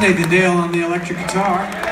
Nathan Dale on the electric guitar.